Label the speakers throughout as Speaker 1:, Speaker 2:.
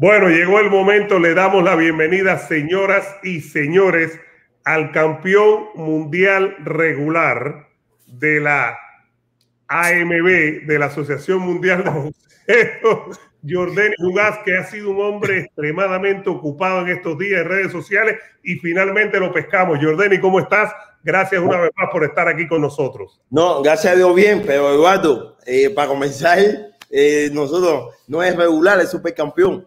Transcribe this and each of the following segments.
Speaker 1: Bueno, llegó el momento, le damos la bienvenida, señoras y señores, al campeón mundial regular de la AMB, de la Asociación Mundial de Boxeo, Jordan Jugás, que ha sido un hombre extremadamente ocupado en estos días en redes sociales y finalmente lo pescamos. Jordani, ¿cómo estás? Gracias una vez más por estar aquí con nosotros.
Speaker 2: No, gracias a Dios bien, pero Eduardo, eh, para comenzar, eh, nosotros no es regular, es supercampeón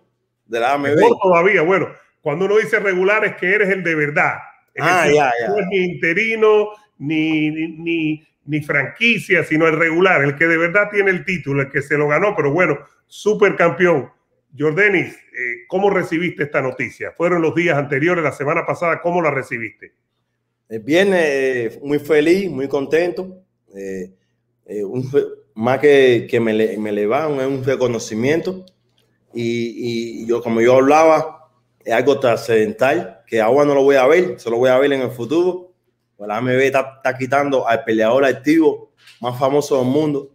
Speaker 2: de la AMB.
Speaker 1: No todavía, bueno, cuando uno dice regular es que eres el de verdad.
Speaker 2: ah, ya, ya.
Speaker 1: No es ni interino, ni, ni, ni, franquicia, sino el regular, el que de verdad tiene el título, el que se lo ganó, pero bueno, supercampeón. Jordanis, eh, ¿cómo recibiste esta noticia? Fueron los días anteriores, la semana pasada, ¿cómo la recibiste?
Speaker 2: Eh, bien, eh, muy feliz, muy contento. Un, más que, que me, me le va un reconocimiento y, y, yo, como yo hablaba, es algo trascendental, que ahora no lo voy a ver, solo voy a ver en el futuro. Pues la AMB está, quitando al peleador activo más famoso del mundo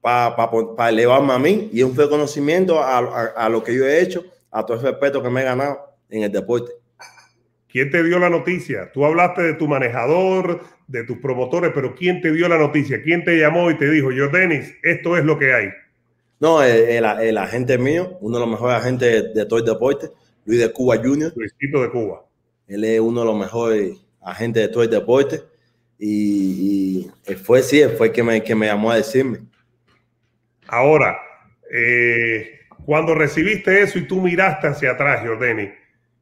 Speaker 2: para pa, pa elevarme a mí y un reconocimiento a, a, a, lo que yo he hecho, a todo el respeto que me he ganado en el deporte.
Speaker 1: ¿Quién te dio la noticia? Tú hablaste de tu manejador, de tus promotores, pero ¿quién te dio la noticia? ¿Quién te llamó y te dijo, yo, Denis, esto es lo que hay?
Speaker 2: No, el, el, el, agente mío, uno de los mejores agentes de, todo el deporte, Luis de Cuba Jr.
Speaker 1: Luisito de Cuba.
Speaker 2: Él es uno de los mejores agentes de todo el deporte. Y, y fue sí, fue el que me, que me llamó a decirme.
Speaker 1: Ahora, eh, cuando recibiste eso y tú miraste hacia atrás, Jordani,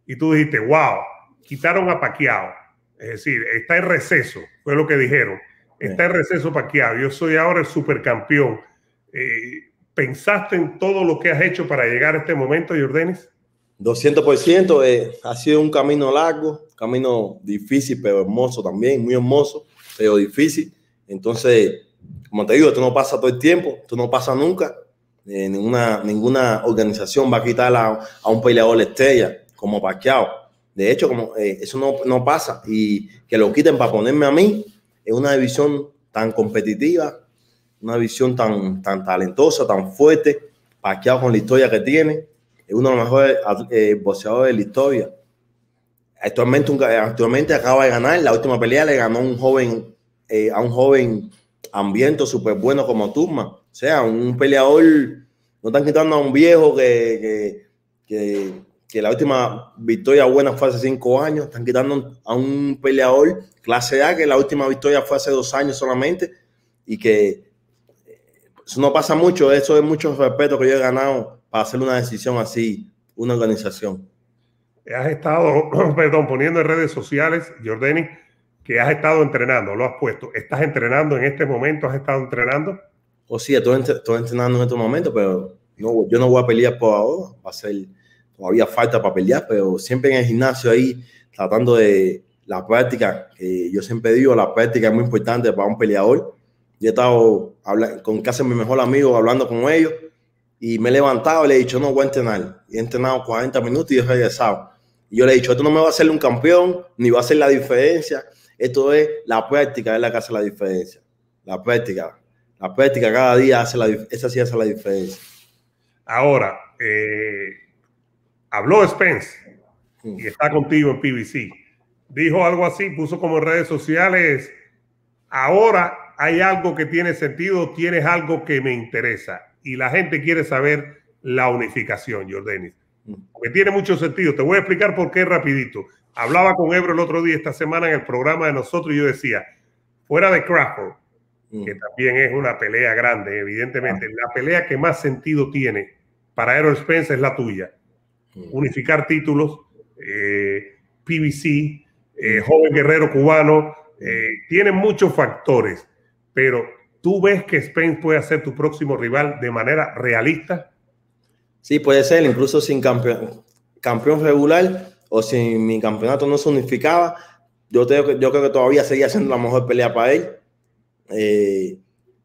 Speaker 1: y tú dijiste, wow, quitaron a Paquiao. Es decir, está en receso, fue lo que dijeron. Está en receso Paquiao. Yo soy ahora el supercampeón. Eh, ¿Pensaste en todo lo que has hecho para llegar a este momento, Jordanis?
Speaker 2: 200%. Eh, ha sido un camino largo, camino difícil, pero hermoso también, muy hermoso, pero difícil. Entonces, como te digo, esto no pasa todo el tiempo, esto no pasa nunca. Eh, ninguna, organización va a quitar a, a un peleador estrella como Pacquiao. De hecho, como, eh, eso no, no, pasa. Y que lo quiten para ponerme a mí en una división tan competitiva, una división tan, tan talentosa, tan fuerte, Pacquiao con la historia que tiene, es uno de los mejores eh, boxeadores de la historia. Actualmente, actualmente acaba de ganar, la última pelea le ganó un joven, eh, a un joven ambiente súper bueno como Turma. O sea, un peleador, no están quitando a un viejo que, que, que, la última victoria buena fue hace cinco años, están quitando a un peleador clase A que la última victoria fue hace dos años solamente y que eso no pasa mucho, eso es mucho respeto que yo he ganado para hacer una decisión así, una organización.
Speaker 1: Has estado, perdón, poniendo en redes sociales, Jordani, que has estado entrenando, lo has puesto. ¿Estás entrenando en este momento? ¿Has estado entrenando?
Speaker 2: O oh, sí, estoy, estoy, entrenando en este momento, pero no, yo no voy a pelear por ahora. Va a ser, todavía falta para pelear, pero siempre en el gimnasio ahí, tratando de la práctica, que yo siempre digo, la práctica es muy importante para un peleador. Yo he estado hablando, con casi mi mejor amigo hablando con ellos y me he levantado y le he dicho, no voy a entrenar. Y he entrenado 40 minutos y he regresado. Y yo le he dicho, esto no me va a hacer un campeón, ni va a hacer la diferencia. Esto es la práctica, es la que hace la diferencia. La práctica. La práctica cada día hace la esa sí hace la diferencia.
Speaker 1: Ahora, eh, habló Spence y está contigo en PBC. Dijo algo así, puso como en redes sociales, ahora hay algo que tiene sentido, tienes algo que me interesa. Y la gente quiere saber la unificación, Jordanis. Porque tiene mucho sentido. Te voy a explicar por qué rapidito. Hablaba con Ebro el otro día, esta semana, en el programa de nosotros, y yo decía, fuera de Crawford, mm. que también es una pelea grande, evidentemente, ah. la pelea que más sentido tiene para Errol Spence es la tuya. Mm. Unificar títulos, eh, PBC, eh, joven guerrero cubano, eh, tiene muchos factores, pero ¿tú ves que Spence puede ser tu próximo rival de manera realista?
Speaker 2: Sí, puede ser, incluso sin campeón, campeón regular o si mi campeonato no se unificaba, yo, tengo, yo creo que todavía seguía siendo la mejor pelea para él. Eh,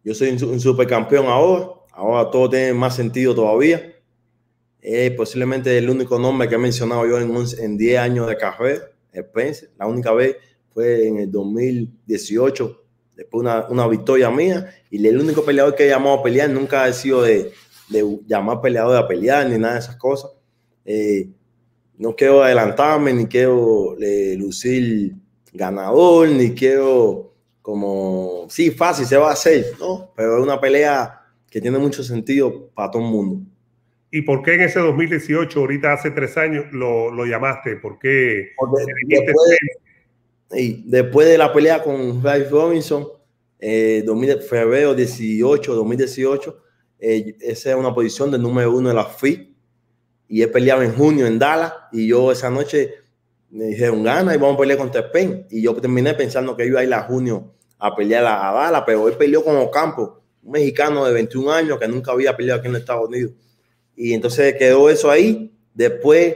Speaker 2: yo soy un, supercampeón ahora, ahora todo tiene más sentido todavía. Es posiblemente el único nombre que he mencionado yo en, en 10 años de carrera, Spencer. La única vez fue en el 2018, después una, una victoria mía, y el único peleador que he llamado a pelear nunca ha sido de, de llamar peleador a pelear ni nada de esas cosas. Eh, no quiero adelantarme, ni quiero eh, lucir ganador, ni quiero como, sí, fácil, se va a hacer, ¿no? Pero es una pelea que tiene mucho sentido para todo el mundo.
Speaker 1: ¿Y por qué en ese 2018, ahorita hace tres años, lo, lo llamaste? ¿Por qué?
Speaker 2: Después, después, de la pelea con Ray Robinson, eh, febrero 18, 2018, eh, esa es una posición del número uno de la FI. Y he peleado en junio en Dallas. Y yo esa noche me dijeron, gana y vamos a pelear contra Spain. Y yo terminé pensando que iba a ir a junio a pelear a, Dallas, pero él peleó con Ocampo, un mexicano de 21 años que nunca había peleado aquí en Estados Unidos. Y entonces quedó eso ahí. Después,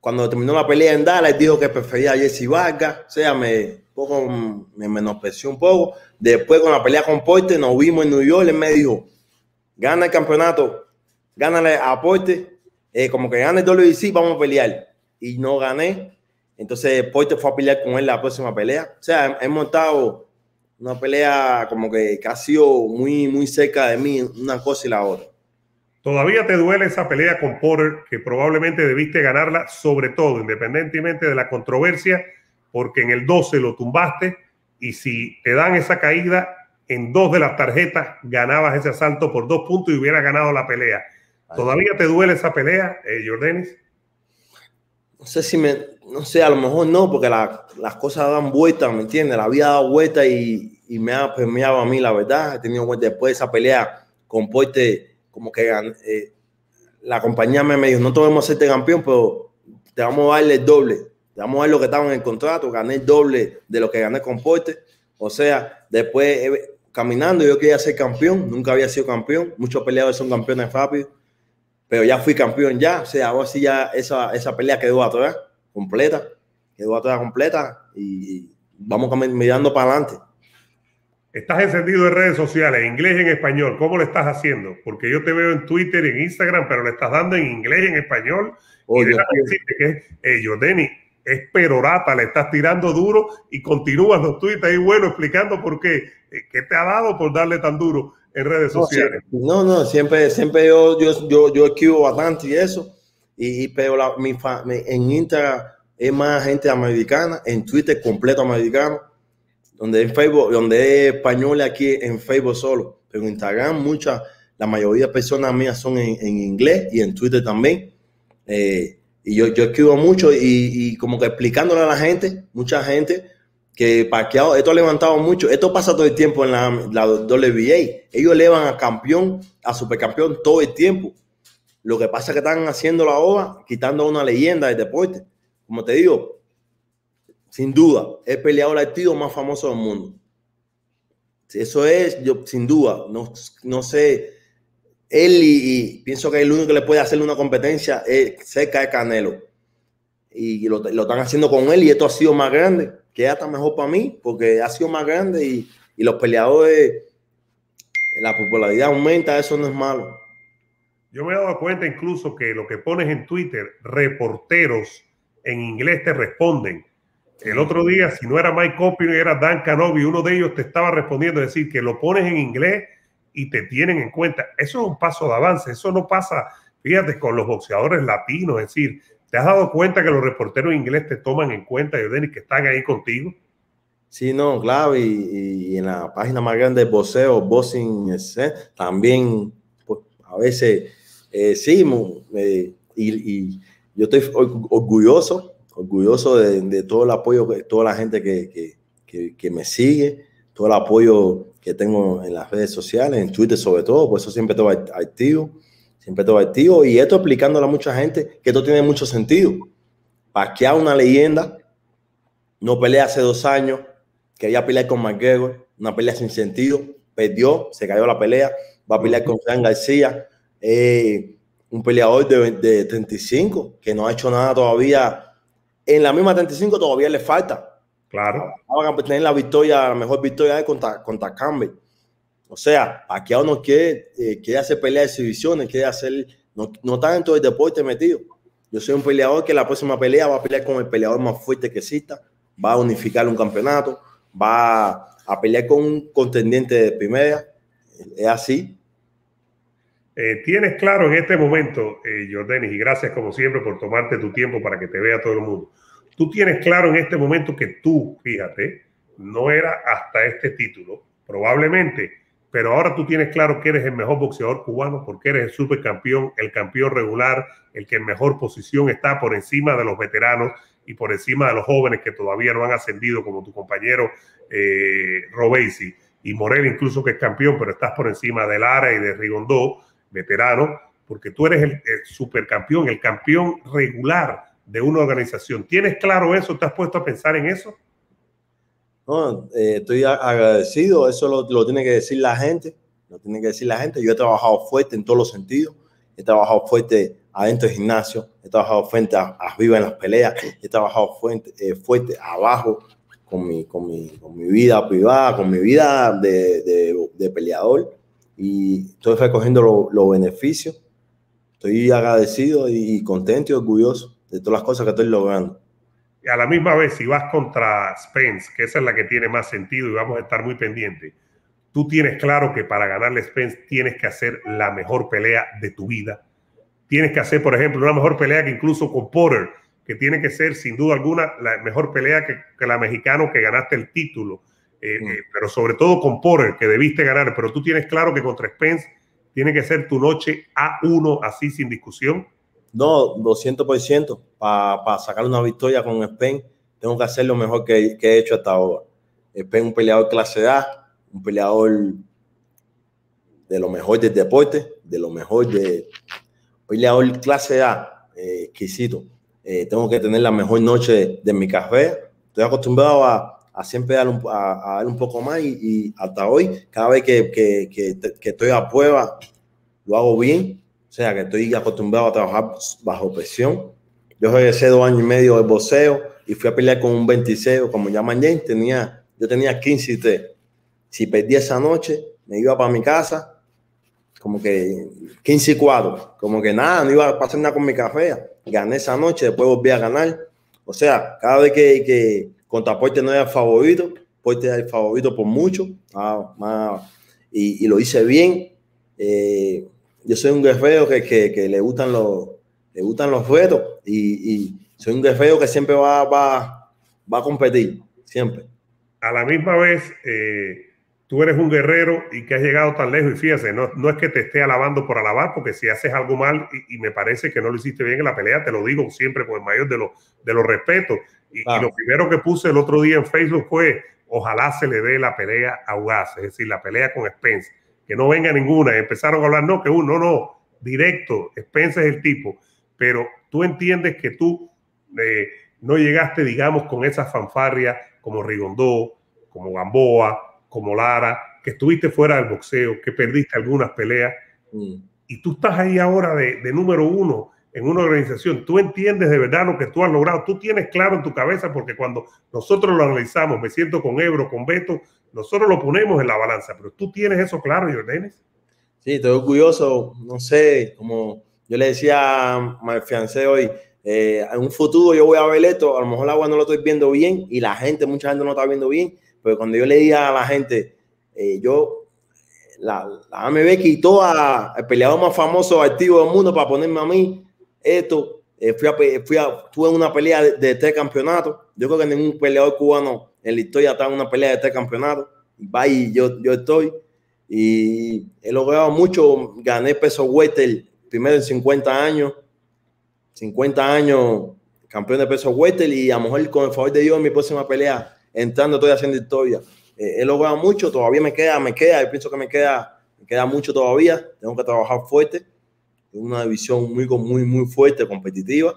Speaker 2: cuando terminó la pelea en Dallas, dijo que prefería a Jesse Vargas. O sea, me, poco, me menospreció un poco. Después, con la pelea con Porte, nos vimos en New York. Él me dijo: gana el campeonato, gánale a Porte. Eh, como que gane el WBC, vamos a pelear. Y no gané. Entonces, Porte fue a pelear con él la próxima pelea. O sea, hemos estado una pelea como que, que ha sido muy, muy cerca de mí, una cosa y la otra.
Speaker 1: ¿Todavía te duele esa pelea con Porter que probablemente debiste ganarla, sobre todo, independientemente de la controversia, porque en el 12 lo tumbaste y si te dan esa caída, en dos de las tarjetas ganabas ese asalto por dos puntos y hubieras ganado la pelea. ¿Todavía te duele esa pelea, eh, Jordanis?
Speaker 2: No sé si me, no sé, a lo mejor no, porque las cosas dan vueltas, ¿me entiendes? La vida ha dado vueltas y, me ha permeado a mí, la verdad. He tenido después de esa pelea con Porte como que eh, la compañía me dijo, no te vamos a hacerte campeón, pero te vamos a darle el doble, te vamos a dar lo que estaba en el contrato, gané el doble de lo que gané con Porte. O sea, después eh, caminando yo quería ser campeón, nunca había sido campeón, muchos peleadores son campeones rápidos, pero ya fui campeón ya, o sea, ahora sí ya esa, esa pelea quedó atrás, completa, quedó atrás completa y, y vamos mirando para adelante.
Speaker 1: Estás encendido en redes sociales, inglés y en español. ¿Cómo lo estás haciendo? Porque yo te veo en Twitter en Instagram, pero le estás dando en inglés y en español. y decirte que eh, Jordani, es perorata, le estás tirando duro y continúas los tweets ahí bueno explicando por qué. Eh, ¿Qué te ha dado por darle tan duro en redes sociales?
Speaker 2: No, no, siempre, siempre yo, yo, yo, yo escribo bastante y eso. Y, pero la, mi, en Instagram es más gente americana, en Twitter completo americano donde en Facebook, donde es español aquí en Facebook solo, pero en Instagram muchas, la mayoría de personas mías son en, inglés y en Twitter también. Eh, y yo, yo escribo mucho y, como que explicándole a la gente, mucha gente que parqueado, esto ha levantado mucho, esto pasa todo el tiempo en la, la WBA, ellos elevan a campeón, a supercampeón todo el tiempo. Lo que pasa es que están haciendo la obra, quitando una leyenda del deporte. Como te digo, sin duda, el peleador activo más famoso del mundo. Eso es, yo sin duda, no, no sé, él y, pienso que el único que le puede hacer una competencia es cerca de Canelo. Y lo, están haciendo con él y esto ha sido más grande, que hasta mejor para mí, porque ha sido más grande y, y los peleadores, la popularidad aumenta, eso no es malo.
Speaker 1: Yo me he dado cuenta incluso que lo que pones en Twitter, reporteros en inglés te responden el otro día, si no era Mike Copy, era Dan Canovi, uno de ellos te estaba respondiendo, es decir, que lo pones en inglés y te tienen en cuenta. Eso es un paso de avance, eso no pasa, fíjate, con los boxeadores latinos, es decir, ¿te has dado cuenta que los reporteros inglés te toman en cuenta, Denis, que están ahí contigo?
Speaker 2: Sí, no, claro, y, en la página más grande de boxeo, Boxing, también, pues, a veces, eh, sí, eh, y yo estoy orgulloso orgulloso de, todo el apoyo, de toda la gente que, que, me sigue, todo el apoyo que tengo en las redes sociales, en Twitter sobre todo, por eso siempre estoy activo, siempre estoy activo y esto explicándole a mucha gente que esto tiene mucho sentido. Paquear una leyenda, no pelea hace dos años, quería pelear con McGregor, una pelea sin sentido, perdió, se cayó la pelea, va a pelear con Fran García, eh, un peleador de, de 35 que no ha hecho nada todavía en la misma 35 todavía le falta.
Speaker 1: Claro.
Speaker 2: Van a tener la victoria, la mejor victoria de contra, contra Campbell. O sea, aquí aún no quiere, eh, quiere hacer pelea de exhibiciones, quiere hacer, no, no está dentro del deporte metido. Yo soy un peleador que la próxima pelea va a pelear con el peleador más fuerte que exista, va a unificar un campeonato, va a pelear con un contendiente de primera. Es así.
Speaker 1: Eh, tienes claro en este momento, eh, Jordanis, y gracias como siempre por tomarte tu tiempo para que te vea todo el mundo. Tú tienes claro en este momento que tú, fíjate, no era hasta este título, probablemente, pero ahora tú tienes claro que eres el mejor boxeador cubano porque eres el supercampeón, el campeón regular, el que en mejor posición está por encima de los veteranos y por encima de los jóvenes que todavía no han ascendido, como tu compañero eh, Robesi y Morel, incluso que es campeón, pero estás por encima de Lara y de Rigondó, veterano, porque tú eres el, supercampeón, el campeón regular de una organización. ¿Tienes claro eso? ¿Te has puesto a pensar en eso?
Speaker 2: No, eh, estoy agradecido, eso lo, lo, tiene que decir la gente, lo tiene que decir la gente. Yo he trabajado fuerte en todos los sentidos, he trabajado fuerte adentro del gimnasio, he trabajado fuerte arriba en las peleas, he trabajado fuerte, eh, fuerte abajo con mi, con, mi, con mi vida privada, con mi vida de, de, de peleador y estoy recogiendo los beneficios. Estoy agradecido y contento y orgulloso de todas las cosas que estoy logrando.
Speaker 1: Y a la misma vez, si vas contra Spence, que esa es la que tiene más sentido y vamos a estar muy pendientes, tú tienes claro que para ganarle Spence tienes que hacer la mejor pelea de tu vida. Tienes que hacer, por ejemplo, una mejor pelea que incluso con Porter, que tiene que ser sin duda alguna la mejor pelea que, que la mexicano que ganaste el título. Eh, mm. eh, pero sobre todo con Porter, que debiste ganar. Pero tú tienes claro que contra Spence tiene que ser tu noche A1, así sin discusión.
Speaker 2: No, 200%. Para pa sacar una victoria con Spence, tengo que hacer lo mejor que, que he hecho hasta ahora. Spence es un peleador clase A, un peleador de lo mejor del deporte, de lo mejor de peleador clase A, eh, exquisito. Eh, tengo que tener la mejor noche de, mi carrera. Estoy acostumbrado a, siempre dar un, a, un poco más y, hasta hoy, cada vez que, que, que, estoy a prueba, lo hago bien. O sea, que estoy acostumbrado a trabajar bajo presión. Yo regresé dos años y medio de boxeo y fui a pelear con un 26, como ya mañana tenía, yo tenía 15 y 3. Si perdí esa noche, me iba para mi casa, como que 15 y 4, como que nada, no iba a pasar nada con mi café. Gané esa noche, después volví a ganar. O sea, cada vez que, que contra Porte no era favorito, Porte era el favorito por mucho, ah, y, lo hice bien. Eh, yo soy un guerrero que, que, le gustan los le gustan los retos y, soy un guerrero que siempre va, va, va a competir, siempre.
Speaker 1: A la misma vez, eh, tú eres un guerrero y que has llegado tan lejos y fíjate, no, no es que te esté alabando por alabar, porque si haces algo mal y, me parece que no lo hiciste bien en la pelea, te lo digo siempre con el mayor de los, de los respetos. Y, lo primero que puse el otro día en Facebook fue, ojalá se le dé la pelea a Ugas, es decir, la pelea con Spence, que no venga ninguna. empezaron a hablar, no, que uno, no, directo, Spence es el tipo. Pero tú entiendes que tú eh, no llegaste, digamos, con esa fanfarria como Rigondó, como Gamboa, como Lara, que estuviste fuera del boxeo, que perdiste algunas peleas. Mm. Y tú estás ahí ahora de, de número uno en una organización, tú entiendes de verdad lo que tú has logrado, tú tienes claro en tu cabeza, porque cuando nosotros lo analizamos, me siento con Ebro, con Beto, nosotros lo ponemos en la balanza, pero tú tienes eso claro, Jordanes.
Speaker 2: Sí, estoy orgulloso, no sé, como yo le decía a fiancé hoy, eh, en un futuro yo voy a ver esto, a lo mejor el agua no lo estoy viendo bien y la gente, mucha gente no está viendo bien, pero cuando yo le diga a la gente, eh, yo, la, la AMB quitó al peleador más famoso activo del mundo para ponerme a mí, esto, eh, fui, a, fui a, tuve una pelea de, de este campeonato. Yo creo que ningún peleador cubano en la historia está en una pelea de este campeonato. Va y yo, yo estoy. Y he logrado mucho. Gané peso welter primero en 50 años. 50 años campeón de peso welter y a lo mejor con el favor de Dios en mi próxima pelea entrando estoy haciendo historia. Eh, he logrado mucho, todavía me queda, me queda, yo pienso que me queda, me queda mucho todavía. Tengo que trabajar fuerte una división muy, muy, muy fuerte, competitiva,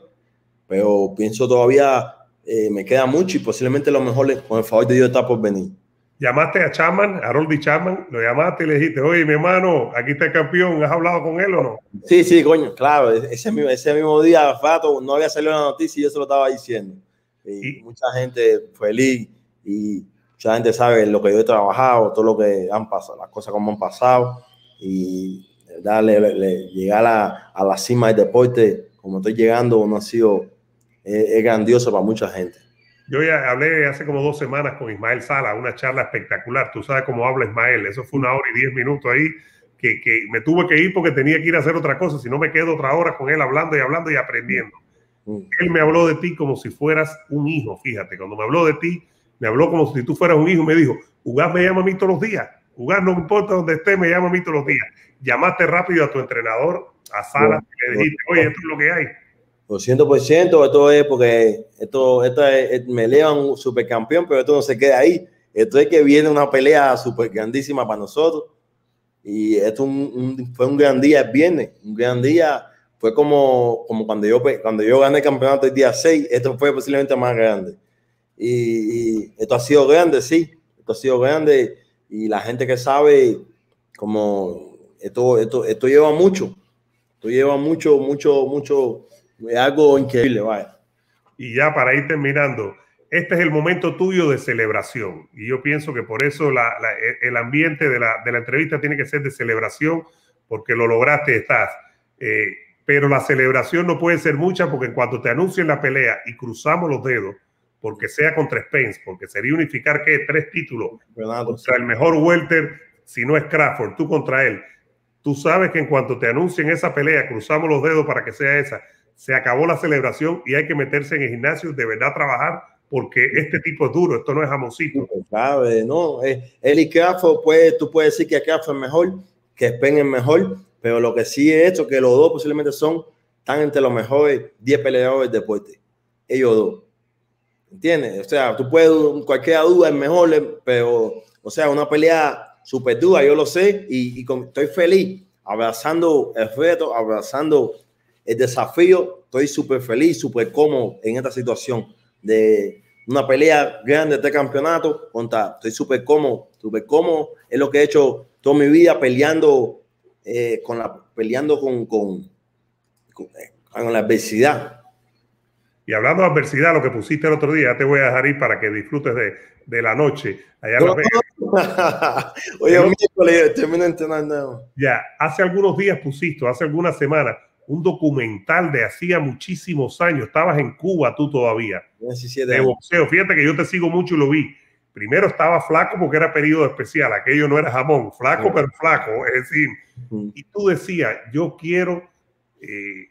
Speaker 2: pero pienso todavía eh, me queda mucho y posiblemente lo mejor con el favor de Dios está por venir.
Speaker 1: Llamaste a Chapman, a Roldy Chapman, lo llamaste y le dijiste, oye, mi hermano, aquí está el campeón, ¿has hablado con él o no?
Speaker 2: Sí, sí, coño, claro, ese mismo, ese mismo día, rato, no había salido la noticia y yo se lo estaba diciendo. Y, mucha gente feliz y mucha gente sabe lo que yo he trabajado, todo lo que han pasado, las cosas como han pasado y darle, llegar a, a, la cima del deporte como estoy llegando no ha sido, es, grandioso para mucha gente.
Speaker 1: Yo ya hablé hace como dos semanas con Ismael Sala, una charla espectacular. Tú sabes cómo habla Ismael, eso fue una hora y diez minutos ahí, que, que, me tuve que ir porque tenía que ir a hacer otra cosa, si no me quedo otra hora con él hablando y hablando y aprendiendo. Mm. Él me habló de ti como si fueras un hijo, fíjate, cuando me habló de ti, me habló como si tú fueras un hijo, me dijo, jugar me llama a mí todos los días, jugar no importa donde esté, me llama a mí todos los días. Llamaste rápido a tu entrenador, a Sala, y le dijiste, oye, esto es lo que hay.
Speaker 2: Por ciento por ciento, esto es porque esto, esto es, me elevan supercampeón, pero esto no se queda ahí. Esto es que viene una pelea súper grandísima para nosotros. Y esto fue un gran día el viernes, un gran día. Fue como, como cuando, yo, cuando yo gané el campeonato el día 6, esto fue posiblemente más grande. Y, esto ha sido grande, sí, esto ha sido grande. Y la gente que sabe, como esto, esto, esto lleva mucho, esto lleva mucho, mucho, mucho, algo increíble, vaya.
Speaker 1: Y ya para ir terminando, este es el momento tuyo de celebración. Y yo pienso que por eso e, el ambiente de la, entrevista tiene que ser de celebración, porque lo lograste, estás. Eh, pero la celebración no puede ser mucha, porque en cuanto te anuncien la pelea y cruzamos los dedos, porque sea contra Spence, porque sería unificar que tres títulos contra el mejor welter, si no es Crawford, tú contra él. Tú sabes que en cuanto te anuncien esa pelea, cruzamos los dedos para que sea esa, se acabó la celebración y hay que meterse en el gimnasio, de verdad trabajar porque este tipo es duro, esto no es jamoncito.
Speaker 2: Sabe, no, él y Crawford, pues, tú puedes decir que Crawford es mejor, que Spen es mejor, pero lo que sí es hecho que los dos posiblemente son, están entre los mejores 10 peleadores del deporte, ellos dos. ¿Entiendes? O sea, tú puedes, cualquier duda es mejor, pero, o sea, una pelea súper dura, yo lo sé, y, y estoy feliz, abrazando el reto, abrazando el desafío, estoy súper feliz, súper cómodo en esta situación de una pelea grande de este campeonato contra, estoy súper cómodo, súper cómodo, es lo que he hecho toda mi vida peleando eh, con la, peleando con, con, eh, con, la adversidad.
Speaker 1: Y hablando de adversidad, lo que pusiste el otro día, te voy a dejar ir para que disfrutes de, de la noche. Allá no,
Speaker 2: Oye, miércoles termino entrenando.
Speaker 1: Ya, hace algunos días pusiste, hace algunas semanas, un documental de hacía muchísimos años. Estabas en Cuba tú todavía. de boxeo. Fíjate que yo te sigo mucho y lo vi. Primero estaba flaco porque era periodo especial. Aquello no era jamón. Flaco, pero flaco. Es decir, y tú decías, yo quiero eh,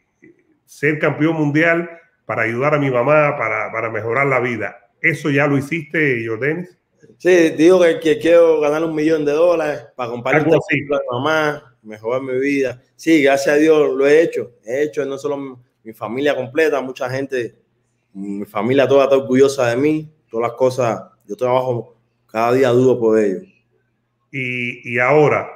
Speaker 1: ser campeón mundial para ayudar a mi mamá, para, para mejorar la vida. ¿Eso ya lo hiciste, Jordanis?
Speaker 2: Sí, digo que, quiero ganar un millón de dólares para compartir con mi mamá mejorar mi vida. Sí, gracias a Dios lo he hecho. He hecho no solo mi familia completa, mucha gente, mi familia toda está orgullosa de mí, todas las cosas, yo trabajo cada día duro por ello.
Speaker 1: Y, ahora,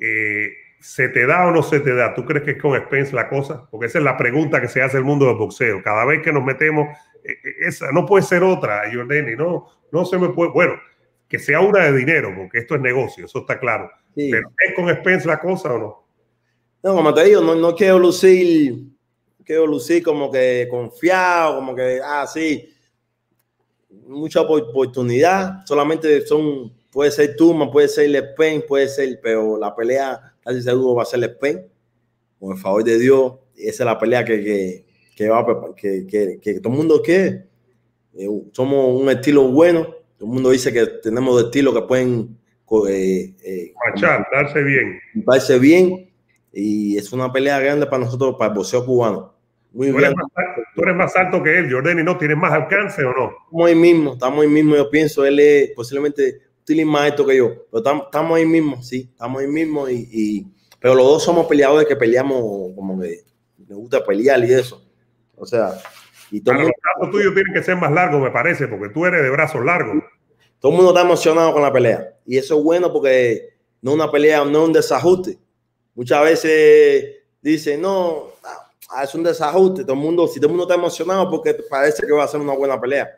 Speaker 1: eh, ¿se te da o no se te da? ¿Tú crees que es con Spence la cosa? Porque esa es la pregunta que se hace el mundo del boxeo. Cada vez que nos metemos, eh, eh, esa no puede ser otra, Jordani, no, no se me puede, bueno, que sea una de dinero, porque esto es negocio, eso está claro ¿Pero es con Spence la cosa o no?
Speaker 2: No, como te digo, no, no quiero lucir, quiero lucir como que confiado, como que, ah, sí, mucha oportunidad, solamente son, puede ser Tuma, puede ser el Spence, puede ser, pero la pelea casi seguro va a ser el Spence, con el favor de Dios, esa es la pelea que, que, que va, que, que, que todo el mundo quiere. Eh, somos un estilo bueno, todo el mundo dice que tenemos de estilo que pueden
Speaker 1: eh, eh, darse bien.
Speaker 2: Darse bien. Y es una pelea grande para nosotros, para el boxeo cubano.
Speaker 1: Muy ¿Tú, eres tú, eres más alto que él, Jordan, y no tienes más alcance o no?
Speaker 2: Estamos ahí mismo, estamos ahí mismo. Yo pienso, él es posiblemente un más alto que yo, pero estamos, ahí mismo, sí, estamos ahí mismo. Y, pero los dos somos peleadores que peleamos como que me gusta pelear y eso. O sea, y
Speaker 1: todo los brazos tuyos tienen que ser más largos, me parece, porque tú eres de brazos largos.
Speaker 2: Todo el mundo está emocionado con la pelea. Y eso es bueno porque no es una pelea, no es un desajuste. Muchas veces dicen, no, ah, es un desajuste. Todo el mundo, si todo el mundo está emocionado, porque parece que va a ser una buena pelea.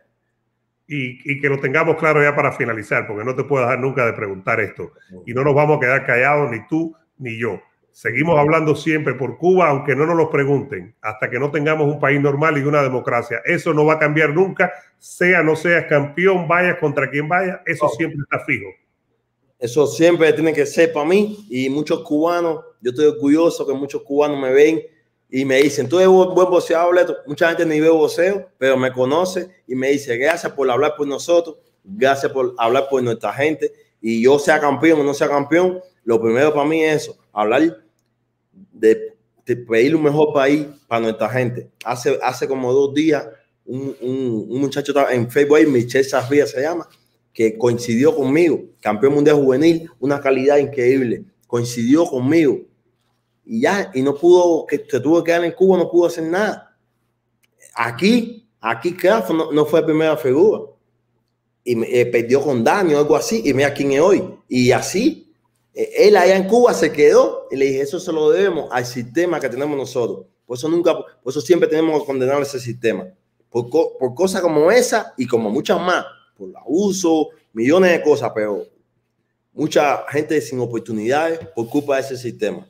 Speaker 1: Y, que lo tengamos claro ya para finalizar, porque no te puedo dejar nunca de preguntar esto. Y no nos vamos a quedar callados, ni tú ni yo. Seguimos hablando siempre por Cuba, aunque no nos lo pregunten, hasta que no tengamos un país normal y una democracia. Eso no va a cambiar nunca, sea no seas campeón, vayas contra quien vaya, eso siempre está fijo.
Speaker 2: Eso siempre tiene que ser para mí y muchos cubanos, yo estoy orgulloso que muchos cubanos me ven y me dicen, tú eres buen boxeador, mucha gente ni ve boxeo, pero me conoce y me dice, gracias por hablar por nosotros, gracias por hablar por nuestra gente y yo sea campeón o no sea campeón, lo primero para mí es eso hablar de, pedir un mejor país para nuestra gente. Hace, hace como dos días, un, un, muchacho en Facebook, Michelle Safía se llama, que coincidió conmigo, campeón mundial juvenil, una calidad increíble, coincidió conmigo y ya, y no pudo, que se tuvo que quedar en Cuba, no pudo hacer nada. Aquí, aquí Craft no, no fue primera figura y eh, perdió con Dani o algo así, y mira quién es hoy. Y así, eh, él allá en Cuba se quedó y le dije, eso se lo debemos al sistema que tenemos nosotros. Por eso nunca, por eso siempre tenemos que condenar ese sistema. Por, por cosas como esa y como muchas más, por abuso, millones de cosas, pero mucha gente sin oportunidades por culpa de ese sistema.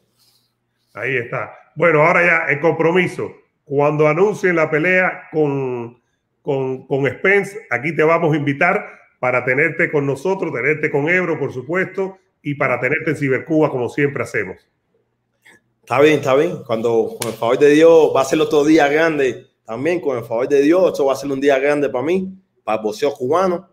Speaker 1: Ahí está. Bueno, ahora ya el compromiso. Cuando anuncien la pelea con con, con Spence. Aquí te vamos a invitar para tenerte con nosotros, tenerte con Ebro, por supuesto, y para tenerte en Cibercuba, como siempre hacemos.
Speaker 2: Está bien, está bien. Cuando, con el favor de Dios, va a ser otro día grande también, con el favor de Dios, esto va a ser un día grande para mí, para el boxeo cubano.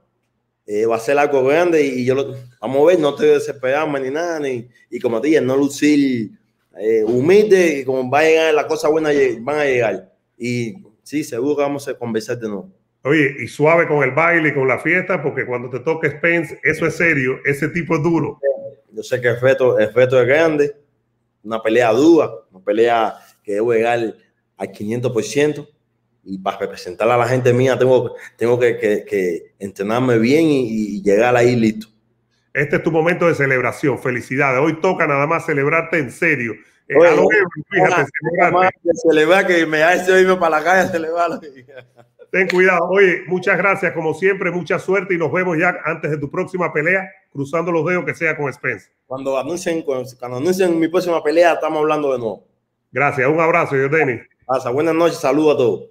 Speaker 2: Eh, va a ser algo grande y yo lo, vamos a ver, no estoy desesperado ni nada, ni, y como te dije, no lucir eh, humilde, y como va a llegar, las cosas buenas van a llegar. Y sí, seguro que vamos a conversar de nuevo.
Speaker 1: Oye, y suave con el baile y con la fiesta, porque cuando te toque Spence, eso es serio, ese tipo es duro.
Speaker 2: Yo sé que el reto, el reto es grande, una pelea dura, una pelea que debo llegar al 500%, y para representar a la gente mía tengo, tengo que, que, entrenarme bien y, y, llegar ahí listo.
Speaker 1: Este es tu momento de celebración, felicidades. Hoy toca nada más celebrarte en serio
Speaker 2: se le va que me hace irme para la calle, le va.
Speaker 1: Ten cuidado. Oye, muchas gracias, como siempre, mucha suerte y nos vemos ya antes de tu próxima pelea, cruzando los dedos que sea con Spence.
Speaker 2: Cuando anuncien, cuando anuncien mi próxima pelea, estamos hablando de nuevo.
Speaker 1: Gracias, un abrazo, yo Denis.
Speaker 2: Buenas noches, saludos a todos.